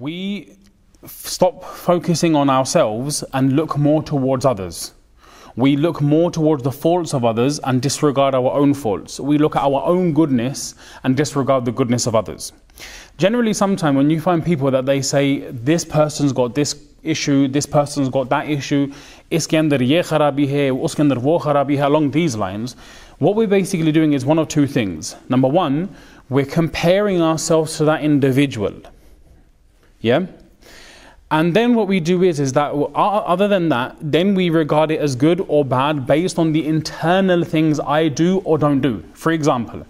we stop focusing on ourselves and look more towards others. We look more towards the faults of others and disregard our own faults. We look at our own goodness and disregard the goodness of others. Generally, sometimes when you find people that they say, this person's got this issue, this person's got that issue, iske andar along these lines, what we're basically doing is one of two things. Number one, we're comparing ourselves to that individual. Yeah? And then what we do is, is that other than that, then we regard it as good or bad based on the internal things I do or don't do. For example,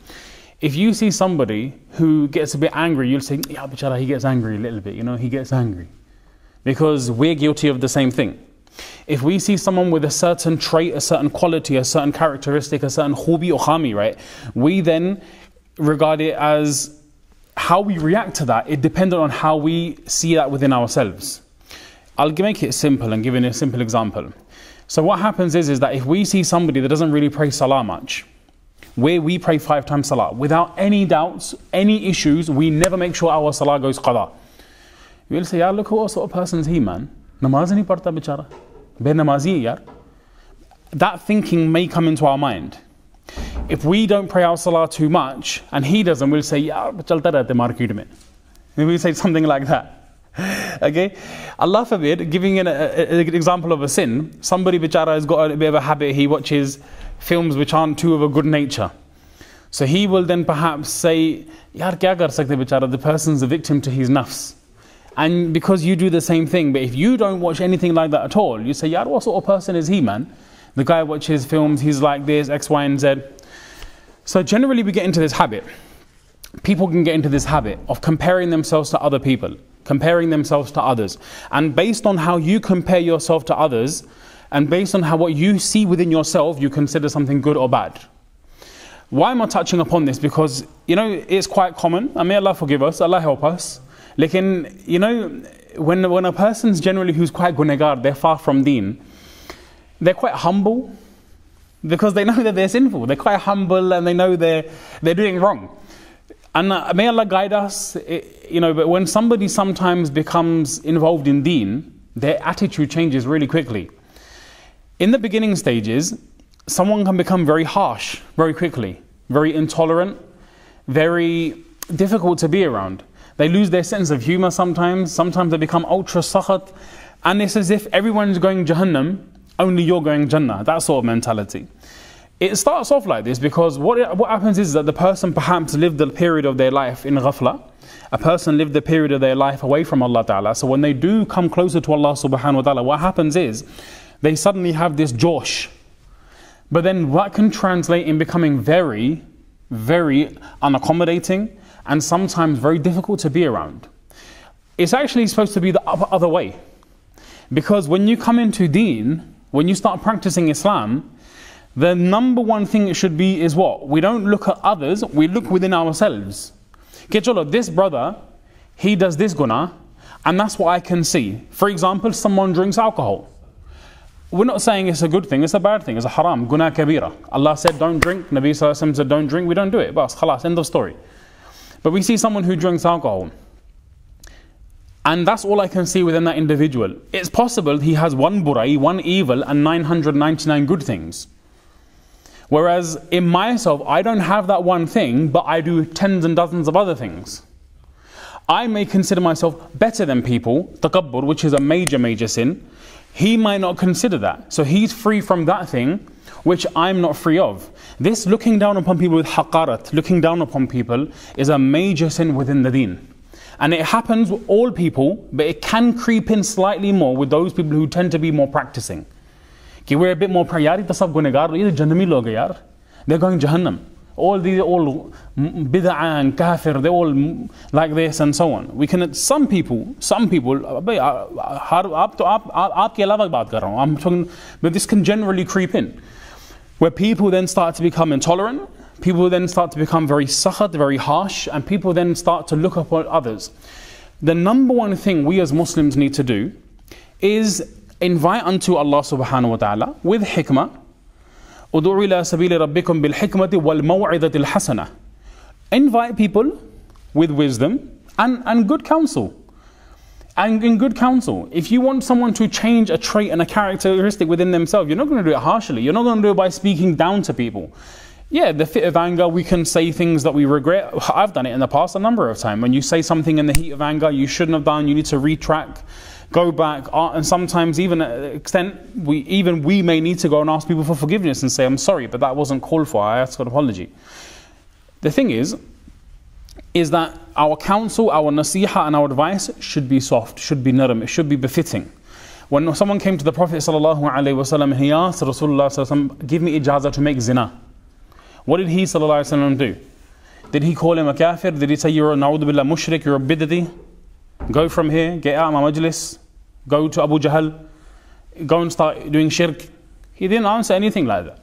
if you see somebody who gets a bit angry, you'll say, yeah, bichara, he gets angry a little bit, you know, he gets angry. Because we're guilty of the same thing. If we see someone with a certain trait, a certain quality, a certain characteristic, a certain khubi or khami, right, we then regard it as how we react to that, it depends on how we see that within ourselves. I'll make it simple and give you a simple example. So what happens is, is that if we see somebody that doesn't really pray salah much, where we pray five times salah, without any doubts, any issues, we never make sure our salah goes qada. We'll say, yeah, look what sort of person is he, man. Namaz nahi padta bichara. Be namazi yaar. That thinking may come into our mind if we don't pray our salah too much and he doesn't, we'll say, yaar, chalta rehte market mein. we say something like that. Okay? Allah forbid, giving an, an example of a sin, somebody bichara has got a bit of a habit, he watches films which aren't too of a good nature. So he will then perhaps say, Yaar, kya kar sakte bichara? The person's a victim to his nafs. And because you do the same thing, but if you don't watch anything like that at all, you say, Yaar, what sort of person is he, man? The guy watches films, he's like this, X, Y, and Z. So generally, we get into this habit. People can get into this habit of comparing themselves to other people, comparing themselves to others. And based on how you compare yourself to others, and based on how what you see within yourself, you consider something good or bad. Why am I touching upon this? Because, you know, it's quite common, and may Allah forgive us, Allah help us. Like in, you know, when, when a person's generally who's quite gunegar, they're far from deen, they're quite humble because they know that they're sinful. They're quite humble and they know they're, they're doing wrong. And uh, may Allah guide us, it, you know, but when somebody sometimes becomes involved in deen, their attitude changes really quickly. In the beginning stages, someone can become very harsh very quickly, very intolerant, very difficult to be around. They lose their sense of humor sometimes, sometimes they become ultra sakhat, and it's as if everyone's going Jahannam only you're going Jannah, that sort of mentality. It starts off like this because what, what happens is that the person perhaps lived the period of their life in ghafla. A person lived the period of their life away from Allah Ta'ala. So when they do come closer to Allah Subhanahu wa Ta'ala, what happens is they suddenly have this josh. But then what can translate in becoming very, very unaccommodating and sometimes very difficult to be around. It's actually supposed to be the other way. Because when you come into deen, when you start practicing Islam, the number one thing it should be is what? We don't look at others, we look within ourselves. Okay, cholo, this brother, he does this guna, and that's what I can see. For example, someone drinks alcohol. We're not saying it's a good thing, it's a bad thing, it's a haram, guna kabira. Allah said don't drink, Nabi Sallallahu said don't drink, we don't do it. But khalas, end of story. But we see someone who drinks alcohol. And that's all I can see within that individual. It's possible he has one burai, one evil, and 999 good things. Whereas in myself, I don't have that one thing, but I do tens and dozens of other things. I may consider myself better than people, takabbur, which is a major, major sin. He might not consider that. So he's free from that thing, which I'm not free of. This looking down upon people with haqarat, looking down upon people, is a major sin within the deen. And it happens with all people, but it can creep in slightly more with those people who tend to be more practicing. कि we're a bit more यार ये तो सब गुनहगार ये जहन्नमी लोग हैं यार they're going jahannam all these all bid'ah and kafir they all like this and so on we can some people some people भाई आप तो आप आपके अलावा बात कर रहा हूँ I'm talking but this can generally creep in where people then start to become intolerant people then start to become very sakhat, very harsh, and people then start to look upon others. The number one thing we as Muslims need to do is invite unto Allah subhanahu wa ta'ala with hikmah. ادعوا إلى سبيل ربكم بالحكمة والموعظة الحسنة. Invite people with wisdom and, and good counsel. and in good counsel. If you want someone to change a trait and a characteristic within themselves, you're not going to do it harshly. You're not going to do it by speaking down to people. Yeah, the fit of anger, we can say things that we regret. I've done it in the past a number of times. When you say something in the heat of anger you shouldn't have done, you need to retract, go back, uh, and sometimes even at extent we even we may need to go and ask people for forgiveness and say, I'm sorry, but that wasn't called for. I ask for an apology. The thing is, is that our counsel, our nasiha and our advice should be soft, should be naram, it should be befitting. When someone came to the Prophet ﷺ and he asked Rasulullah give me ijazah to make zina. What did he ﷺ do? Did he call him a kafir? Did he say you're a na'udhu billah mushrik, you're a bid'ati? Go from here, get out of my majlis, go to Abu Jahl, go and start doing shirk. He didn't answer anything like that.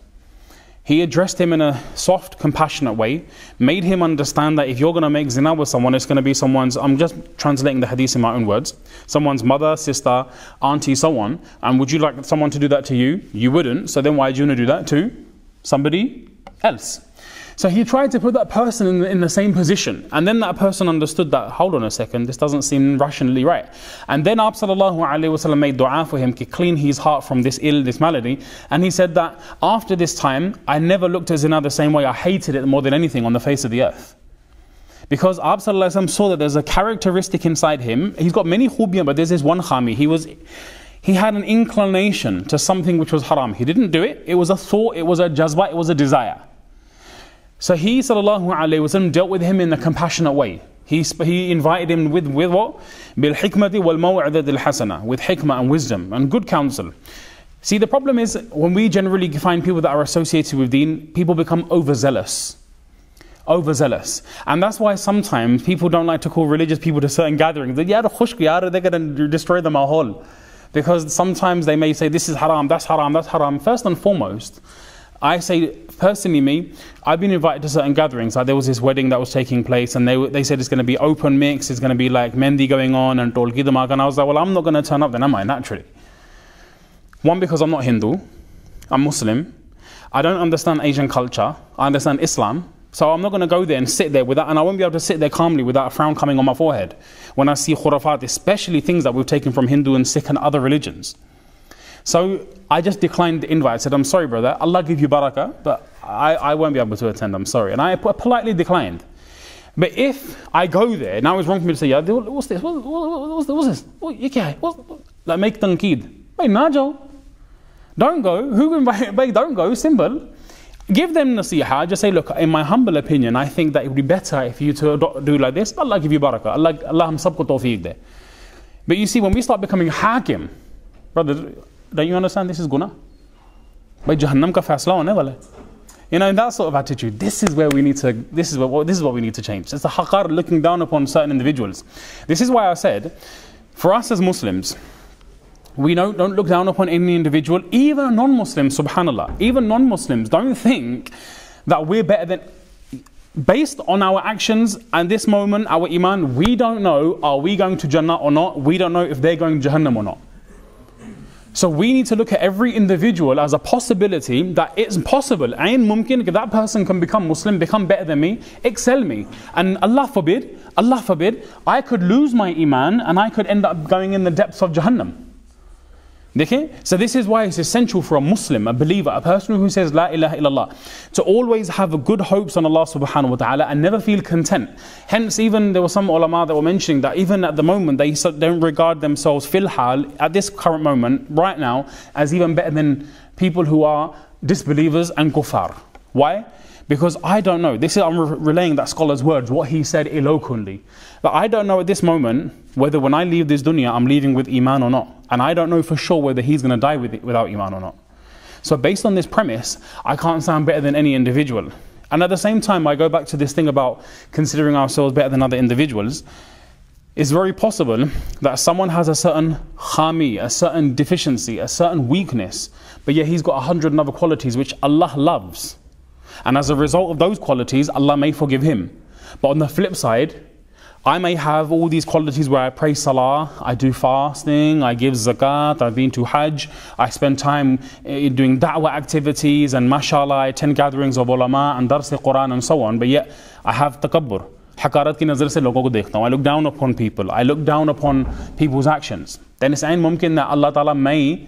He addressed him in a soft, compassionate way, made him understand that if you're going to make zina with someone, it's going to be someone's, I'm just translating the hadith in my own words, someone's mother, sister, auntie, so on. And would you like someone to do that to you? You wouldn't. So then why do you want to do that to somebody else? So he tried to put that person in the, in the same position. And then that person understood that, hold on a second, this doesn't seem rationally right. And then Abd sallallahu made dua for him to clean his heart from this ill, this malady. And he said that after this time, I never looked at zina the same way. I hated it more than anything on the face of the earth. Because Abd saw that there's a characteristic inside him. He's got many khubiyah, but there's this one khami. He was he had an inclination to something which was haram. He didn't do it. It was a thought, it was a jazba, it was a desire. So he وسلم, dealt with him in a compassionate way. He, he invited him with, with what? بِالْحِكْمَةِ وَالْمَوْعِدَةِ الْحَسَنَةِ With hikmah and wisdom and good counsel. See, the problem is when we generally find people that are associated with deen, people become overzealous. Overzealous. And that's why sometimes people don't like to call religious people to certain gatherings. They're going to destroy the mahal. Because sometimes they may say, this is haram, that's haram, that's haram. First and foremost, I say personally, me, I've been invited to certain gatherings. Like there was this wedding that was taking place, and they they said it's going to be open mix, it's going to be like mendi going on and dholki And I was like, well, I'm not going to turn up then, am I? Naturally. One because I'm not Hindu, I'm Muslim. I don't understand Asian culture. I understand Islam. So I'm not going to go there and sit there without, and I won't be able to sit there calmly without a frown coming on my forehead when I see khurafat, especially things that we've taken from Hindu and Sikh and other religions. So I just declined the invite. I said, I'm sorry, brother. Allah give you barakah, but I, I won't be able to attend. I'm sorry. And I politely declined. But if I go there, now it's wrong for me to say, yeah, what's this? What, what, what's, what's this? What, okay, what, like make tankid. Wait, Najal. Don't go. Who invite? Wait, don't go. Simple. Give them nasiha. Just say, look, in my humble opinion, I think that it would be better if you to do like this. Allah give you barakah. Allah, Allah sabko tawfiq there. But you see, when we start becoming hakim, brother, don't you understand this is guna? By Jahannam ka faisla hone wala You know, in that sort of attitude, this is where we need to, this is what, this is what we need to change. It's the haqar looking down upon certain individuals. This is why I said, for us as Muslims, we don't, don't look down upon any individual, even a non-Muslim, subhanAllah. Even non-Muslims don't think that we're better than, based on our actions and this moment, our iman, we don't know, are we going to Jannah or not? We don't know if they're going to Jahannam or not. So we need to look at every individual as a possibility that it's possible. Ayn mumkin that person can become Muslim, become better than me, excel me. And Allah forbid, Allah forbid, I could lose my iman and I could end up going in the depths of Jahannam. Okay? So this is why it's essential for a Muslim, a believer, a person who says La ilaha illallah, to always have good hopes on Allah subhanahu wa ta'ala and never feel content. Hence, even there were some ulama that were mentioning that even at the moment they don't regard themselves fil hal, at this current moment, right now, as even better than people who are disbelievers and kuffar. Why? Because I don't know. This is I'm relaying that scholar's words, what he said eloquently. But I don't know at this moment whether when I leave this dunya I'm leaving with iman or not. And I don't know for sure whether he's going to die with it, without iman or not. So based on this premise, I can't sound better than any individual. And at the same time, I go back to this thing about considering ourselves better than other individuals. It's very possible that someone has a certain khami, a certain deficiency, a certain weakness, but yet he's got a hundred other qualities which Allah loves. And as a result of those qualities, Allah may forgive him. But on the flip side, I may have all these qualities where I pray salah, I do fasting, I give zakat, I've been to hajj, I spend time eh, doing da'wah activities, and mashallah, I attend gatherings of ulama and dars quran and so on, but yet I have takabbur. Hakarat ki nazar se ko dekhta hu. I look down upon people, I look down upon people's actions. Then it's ain't mumkin that Allah Ta'ala may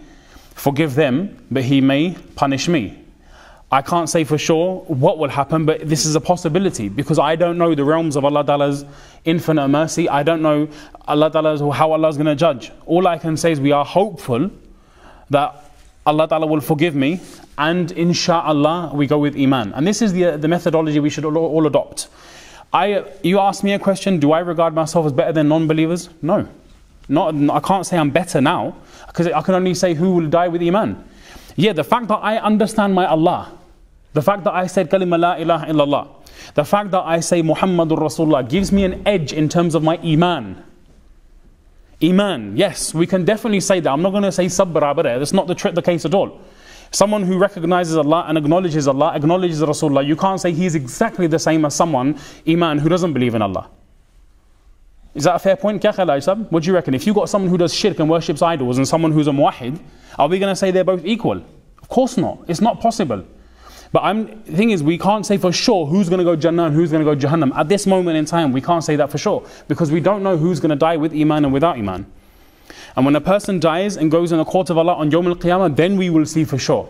forgive them, but He may punish me. I can't say for sure what will happen, but this is a possibility because I don't know the realms of Allah Ta'ala's infinite mercy. I don't know Allah Ta'ala's how Allah is going to judge. All I can say is we are hopeful that Allah Ta'ala will forgive me and insha'Allah we go with Iman. And this is the, the methodology we should all, all adopt. I, you asked me a question, do I regard myself as better than non-believers? No. Not, I can't say I'm better now because I can only say who will die with Iman. Yeah, the fact that I understand my Allah, the fact that I said kalima la ilaha illallah, the fact that I say Muhammadur Rasulullah gives me an edge in terms of my iman. Iman, yes, we can definitely say that. I'm not going to say sab That's not the, the case at all. Someone who recognizes Allah and acknowledges Allah, acknowledges Rasulullah, you can't say he's exactly the same as someone, Iman, who doesn't believe in Allah. Is that a fair point? What do you reckon? If you got someone who does shirk and worships idols and someone who's a muwahid, are we going to say they're both equal? Of course not. It's not possible. But I'm, the thing is, we can't say for sure who's going to go Jannah and who's going to go Jahannam. At this moment in time, we can't say that for sure because we don't know who's going to die with Iman and without Iman. And when a person dies and goes in the court of Allah on Yawm al Qiyamah, then we will see for sure.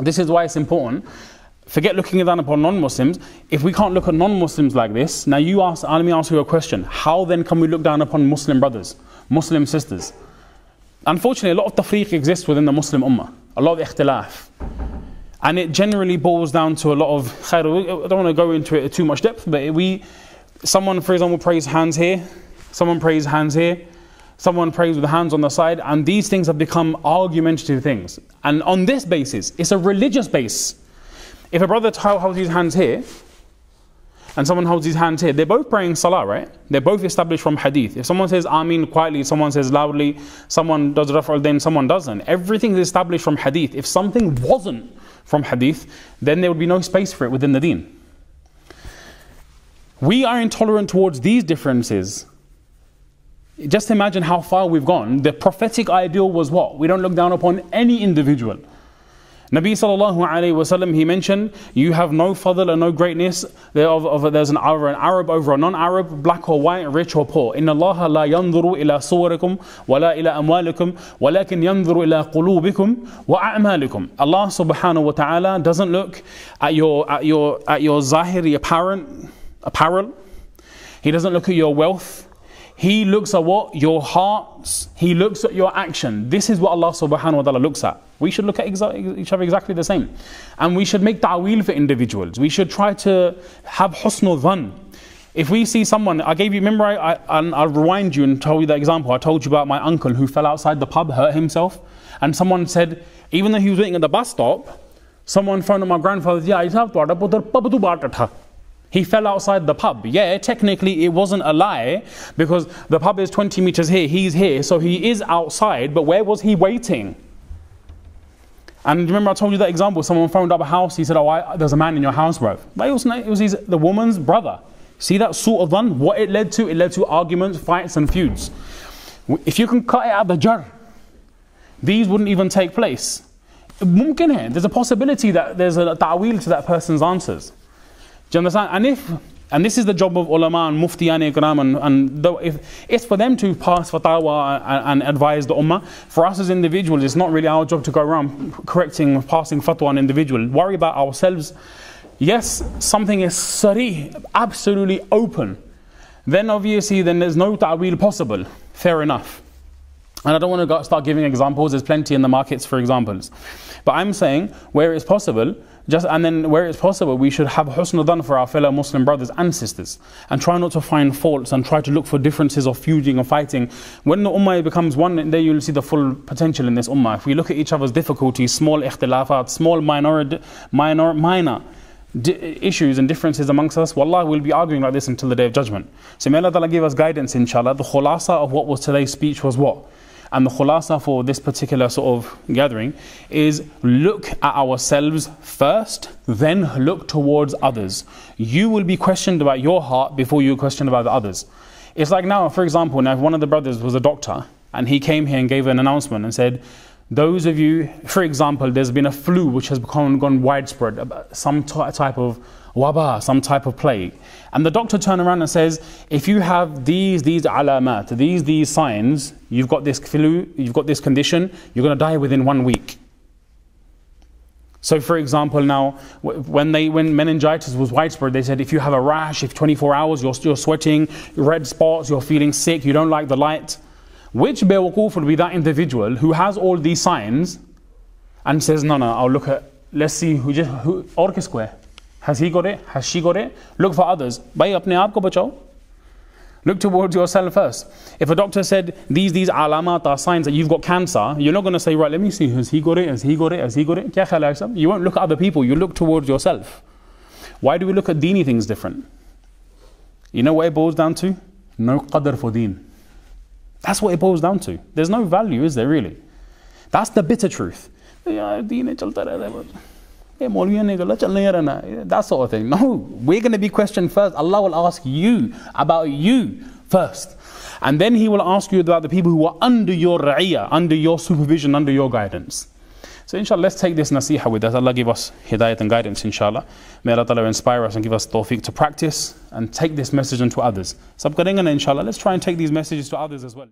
This is why it's important. Forget looking down upon non Muslims. If we can't look at non Muslims like this, now you ask, let me ask you a question. How then can we look down upon Muslim brothers, Muslim sisters? Unfortunately, a lot of tafriq exists within the Muslim ummah, a lot of ikhtilaf. And it generally boils down to a lot of khair. I don't want to go into it too much depth, but we, someone, for example, prays hands here, someone prays hands here, someone prays with hands on the side, and these things have become argumentative things. And on this basis, it's a religious base. If a brother holds his hands here, and someone holds his hands here, they're both praying salah, right? They're both established from hadith. If someone says Amin quietly, someone says loudly, someone does raf'al, then someone doesn't. Everything is established from hadith. If something wasn't from hadith, then there would be no space for it within the deen. We are intolerant towards these differences. Just imagine how far we've gone. The prophetic ideal was what? We don't look down upon any individual. Nabi sallallahu alayhi wasallam he mentioned, you have no fadl and no greatness. Of, of, there's an, an Arab over a non-Arab, black or white, rich or poor. إن الله لا ينظر إلى صوركم ولا إلى أموالكم ولكن ينظر إلى قلوبكم وأعمالكم. Allah subhanahu wa ta'ala doesn't look at your at your at your zahiri apparent apparel. He doesn't look at your wealth. He looks at what? Your hearts. He looks at your action. This is what Allah subhanahu wa ta'ala looks at. We should look at each other exactly the same. And we should make ta'wil for individuals. We should try to have husnul dhan. If we see someone, I gave you, remember, I, I, I'll rewind you and tell you the example. I told you about my uncle who fell outside the pub, hurt himself. And someone said, even though he was waiting at the bus stop, someone phoned my grandfather, yeah, he fell outside the pub. Yeah, technically it wasn't a lie because the pub is 20 meters here, he's here, so he is outside, but where was he waiting? And remember, I told you that example. Someone phoned up a house. He said, "Oh, I, there's a man in your house, bro." But it was, it was his, the woman's brother. See that sort of one? What it led to? It led to arguments, fights, and feuds. If you can cut it out the jar, these wouldn't even take place. There's a possibility that there's a ta'wil to that person's answers. Do you understand? And if and this is the job of ulama and muftiyan ikram and, and the, if it's for them to pass fatwa and, and, advise the ummah. For us as individuals, it's not really our job to go around correcting, passing fatwa on individual. Worry about ourselves. Yes, something is sari, absolutely open. Then obviously, then there's no ta'wil possible. Fair enough. And I don't want to start giving examples. There's plenty in the markets for examples. But I'm saying where it's possible, just, and then where it's possible, we should have husn dhan for our fellow Muslim brothers and sisters and try not to find faults and try to look for differences of feuding or fighting. When the ummah becomes one, then you'll see the full potential in this ummah. If we look at each other's difficulties, small ikhtilafat, small minor, minor, minor issues and differences amongst us, wallah, we'll be arguing like this until the day of judgment. So may Allah give us guidance, inshallah. The khulasa of what was today's speech was what? And the khulasa for this particular sort of gathering is look at ourselves first, then look towards others. You will be questioned about your heart before you question about the others. It's like now, for example, now if one of the brothers was a doctor and he came here and gave an announcement and said, those of you, for example, there's been a flu which has become gone widespread, some type of waba, some type of plague. And the doctor turns around and says, if you have these, these alamat, these, these signs, you've got this flu, you've got this condition, you're going to die within one week. So, for example, now, when, they, when meningitis was widespread, they said if you have a rash, if 24 hours you're, you're sweating, red spots, you're feeling sick, you don't like the light, which Bewakuf would be that individual who has all these signs and says, no, no, I'll look at, let's see, who just, who, Orca Square. has he got it has she got it look for others भाई अपने आप को बचाओ Look towards yourself first. If a doctor said these these alamat are signs that you've got cancer, you're not going to say, right, let me see, has he got it? Has he got it? Has he got it? You won't look at other people, you look towards yourself. Why do we look at deeni things different? You know what it boils down to? No qadr for deen. That's what it boils down to. There's no value, is there really? That's the bitter truth. that sort of thing. No, we're going to be questioned first. Allah will ask you about you first. And then He will ask you about the people who are under your ra'iyah, under your supervision, under your guidance. So inshallah, let's take this nasiha with us. Allah give us hidayat and guidance, inshallah. May Allah Ta'ala inspire us and give us tawfiq to practice and take this message unto others. So inshallah, let's try and take these messages to others as well.